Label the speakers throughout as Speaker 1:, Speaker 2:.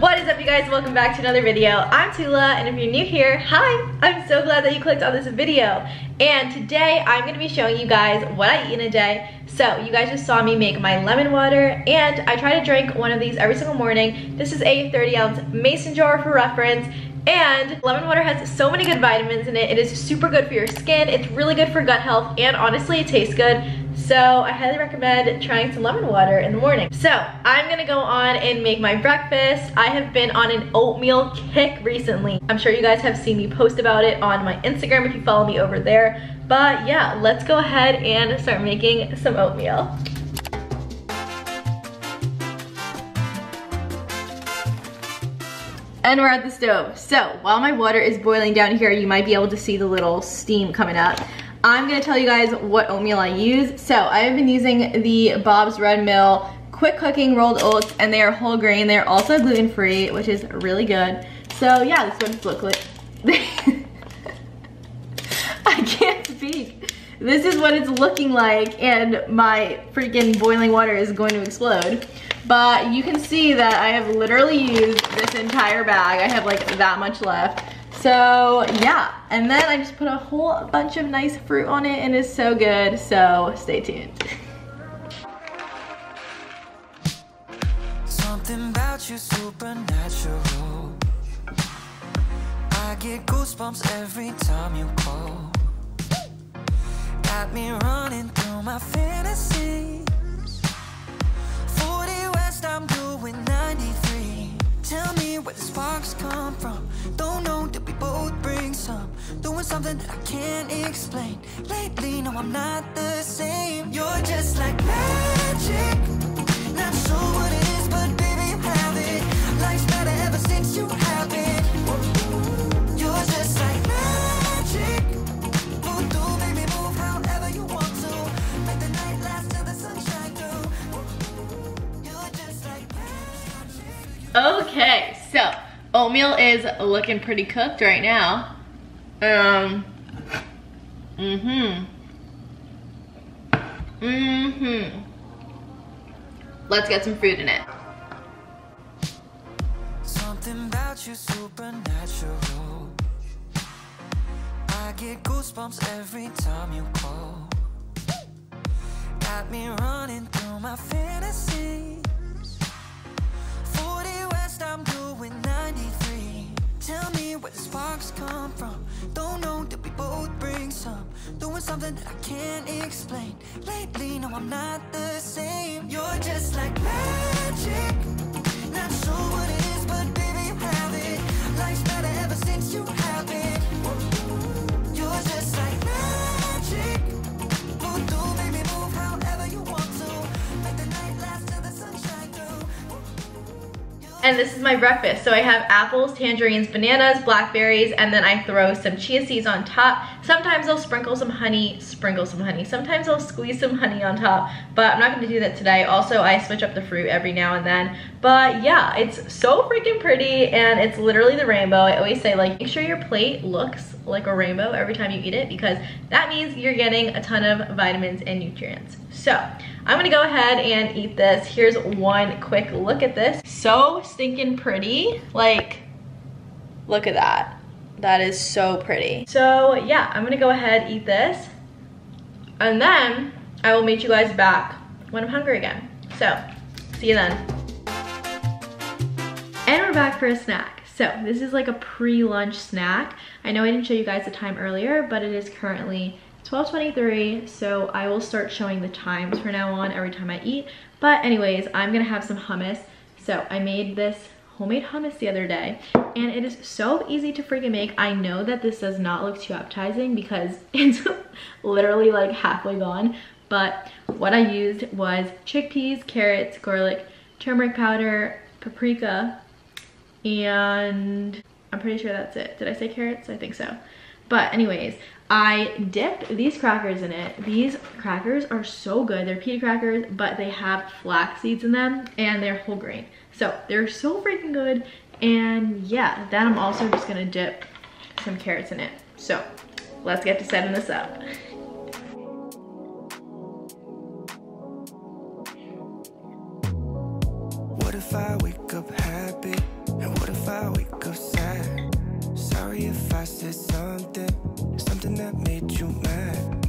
Speaker 1: What is up you guys? Welcome back to another video. I'm Toula and if you're new here, hi! I'm so glad that you clicked on this video. And today I'm going to be showing you guys what I eat in a day. So you guys just saw me make my lemon water and I try to drink one of these every single morning. This is a 30 ounce mason jar for reference and lemon water has so many good vitamins in it. It is super good for your skin. It's really good for gut health and honestly it tastes good. So I highly recommend trying some lemon water in the morning. So I'm gonna go on and make my breakfast. I have been on an oatmeal kick recently. I'm sure you guys have seen me post about it on my Instagram if you follow me over there. But yeah, let's go ahead and start making some oatmeal. and we're at the stove. So while my water is boiling down here, you might be able to see the little steam coming up. I'm gonna tell you guys what oatmeal I use. So I have been using the Bob's Red Mill quick cooking rolled oats and they are whole grain. They're also gluten free, which is really good. So yeah, this is what it's look like. I can't speak. This is what it's looking like and my freaking boiling water is going to explode. But you can see that I have literally used this entire bag. I have like that much left. So yeah, and then I just put a whole bunch of nice fruit on it and it's so good, so stay tuned. Something about you supernatural. I get goosebumps every time you call. Got me running through my fantasies. 40 West, I'm doing 93 Tell me where the sparks come from Doing something that I can't explain. Lately, no, I'm not the same. You're just like magic. Not sure what it is, but baby, you have it. Life's better ever since you have it. You're just like magic. Okay, so oatmeal is looking pretty cooked right now. Um, mm-hmm. Mm-hmm. Let's get some fruit in it. Something about you supernatural. I get goosebumps every time you call. Got me running through my fantasies. 40 West, I'm doing 93. Tell me where the sparks come from. Don't know, did we both bring some? Doing something that I can't explain. Lately, no, I'm not the same. You're just like magic. Not sure what it is, but And this is my breakfast. So I have apples, tangerines, bananas, blackberries, and then I throw some chia seeds on top. Sometimes I'll sprinkle some honey, sprinkle some honey. Sometimes I'll squeeze some honey on top, but I'm not gonna do that today. Also, I switch up the fruit every now and then. But yeah, it's so freaking pretty and it's literally the rainbow. I always say like, make sure your plate looks like a rainbow every time you eat it because that means you're getting a ton of vitamins and nutrients. So I'm gonna go ahead and eat this. Here's one quick look at this. So stinking pretty. Like, look at that. That is so pretty. So yeah, I'm gonna go ahead, and eat this. And then I will meet you guys back when I'm hungry again. So, see you then. And we're back for a snack. So this is like a pre-lunch snack. I know I didn't show you guys the time earlier, but it is currently 12.23, so I will start showing the times from now on every time I eat. But anyways, I'm gonna have some hummus. So I made this homemade hummus the other day and it is so easy to freaking make. I know that this does not look too appetizing because it's literally like halfway gone, but what I used was chickpeas, carrots, garlic, turmeric powder, paprika, and I'm pretty sure that's it. Did I say carrots? I think so. But anyways, I dipped these crackers in it. These crackers are so good. They're pita crackers, but they have flax seeds in them and they're whole grain. So they're so freaking good. And yeah, then I'm also just gonna dip some carrots in it. So let's get to setting this up.
Speaker 2: What if I wake up happy?
Speaker 3: Said something, something that made you mad.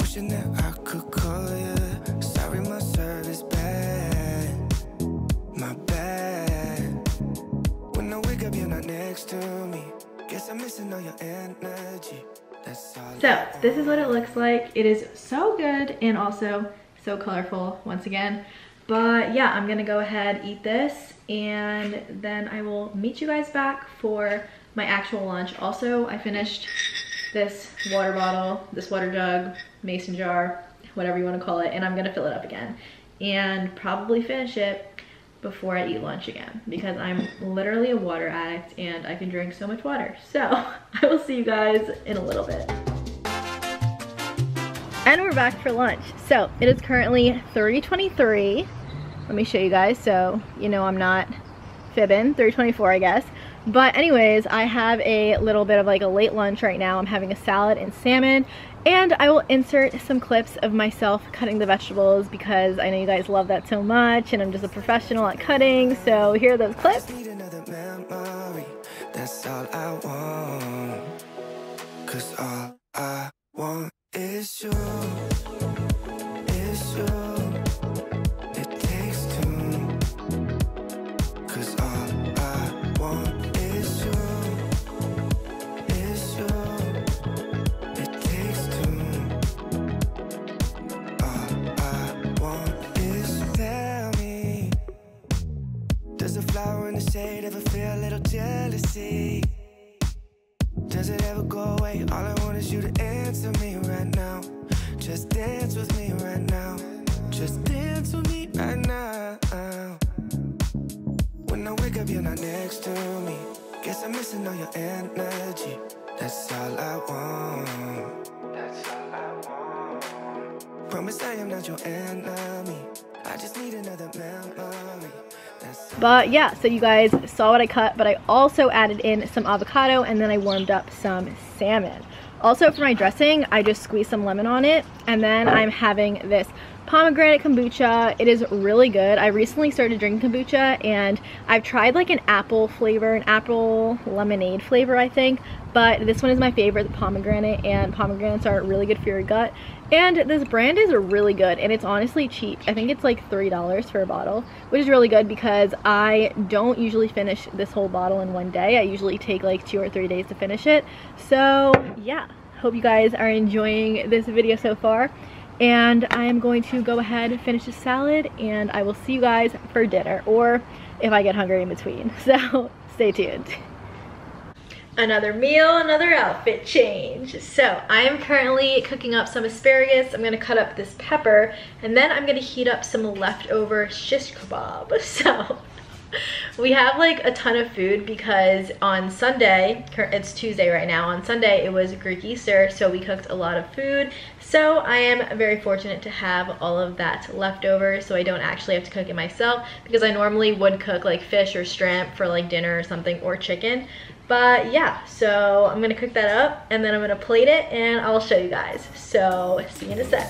Speaker 3: Wishing that I could call you. Sorry, my service bad. My bad. When I wake up, you're not next to me. Guess I'm missing all your energy.
Speaker 1: So this is what it looks like. It is so good and also so colorful once again. But yeah, I'm gonna go ahead, eat this, and then I will meet you guys back for my actual lunch. Also, I finished this water bottle, this water jug, mason jar, whatever you wanna call it, and I'm gonna fill it up again and probably finish it before I eat lunch again because I'm literally a water addict and I can drink so much water. So I will see you guys in a little bit. And we're back for lunch. So it is currently 3.23. Let me show you guys so you know I'm not fibbing. 3.24 I guess. But anyways, I have a little bit of like a late lunch right now. I'm having a salad and salmon and I will insert some clips of myself cutting the vegetables because I know you guys love that so much and I'm just a professional at cutting. So here are those clips. That's all I want. Cause all I want is you. Is you. Shade, ever feel a little jealousy? Does it ever go away? All I want is you to answer me right now. Just dance with me right now. Just dance with me right now. When I wake up, you're not next to me. Guess I'm missing all your energy. That's all I want. That's all I want. Promise I am not your enemy. I just need another memory. But yeah, so you guys saw what I cut, but I also added in some avocado and then I warmed up some salmon. Also for my dressing, I just squeezed some lemon on it and then I'm having this pomegranate kombucha. It is really good. I recently started drinking kombucha and I've tried like an apple flavor, an apple lemonade flavor I think, but this one is my favorite, the pomegranate, and pomegranates are really good for your gut. And this brand is really good, and it's honestly cheap. I think it's like $3 for a bottle, which is really good because I don't usually finish this whole bottle in one day. I usually take like two or three days to finish it. So yeah, hope you guys are enjoying this video so far. And I am going to go ahead and finish the salad, and I will see you guys for dinner, or if I get hungry in between. So stay tuned another meal, another outfit change. So I am currently cooking up some asparagus. I'm gonna cut up this pepper and then I'm gonna heat up some leftover shish kebab. So we have like a ton of food because on Sunday, it's Tuesday right now, on Sunday it was Greek Easter, so we cooked a lot of food. So I am very fortunate to have all of that left over so I don't actually have to cook it myself because I normally would cook like fish or shrimp for like dinner or something or chicken. But yeah, so I'm gonna cook that up and then I'm gonna plate it and I'll show you guys. So see you in a sec.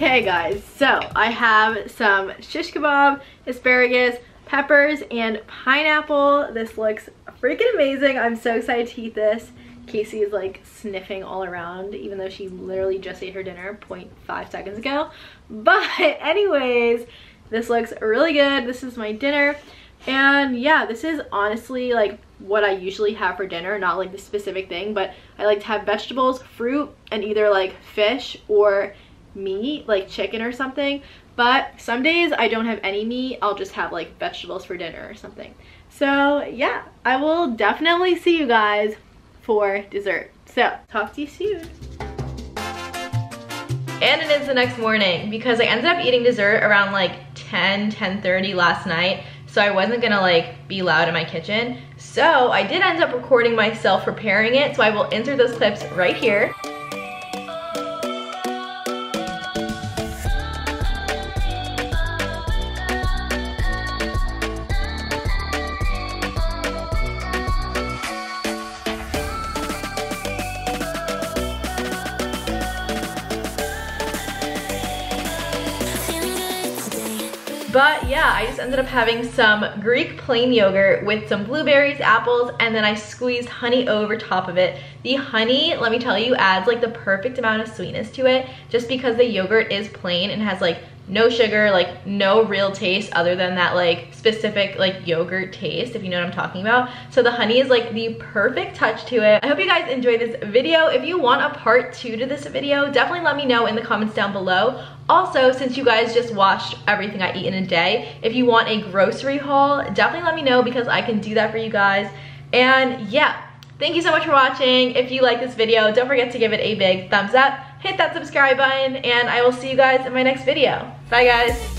Speaker 1: Okay guys, so I have some shish kebab, asparagus, peppers, and pineapple. This looks freaking amazing. I'm so excited to eat this. Casey is like sniffing all around even though she literally just ate her dinner 0.5 seconds ago. But anyways, this looks really good. This is my dinner. And yeah, this is honestly like what I usually have for dinner, not like the specific thing, but I like to have vegetables, fruit, and either like fish or meat, like chicken or something. But some days I don't have any meat. I'll just have like vegetables for dinner or something. So yeah, I will definitely see you guys for dessert. So talk to you soon. And it is the next morning because I ended up eating dessert around like 10, 10.30 last night. So I wasn't gonna like be loud in my kitchen. So I did end up recording myself preparing it, so I will insert those clips right here. But yeah, I just ended up having some Greek plain yogurt with some blueberries, apples, and then I squeezed honey over top of it. The honey, let me tell you, adds like the perfect amount of sweetness to it just because the yogurt is plain and has like no sugar, like no real taste other than that like specific like yogurt taste, if you know what I'm talking about. So the honey is like the perfect touch to it. I hope you guys enjoyed this video. If you want a part two to this video, definitely let me know in the comments down below. Also, since you guys just watched everything I eat in a day, if you want a grocery haul, definitely let me know because I can do that for you guys. And yeah, thank you so much for watching. If you like this video, don't forget to give it a big thumbs up, hit that subscribe button, and I will see you guys in my next video. Bye guys.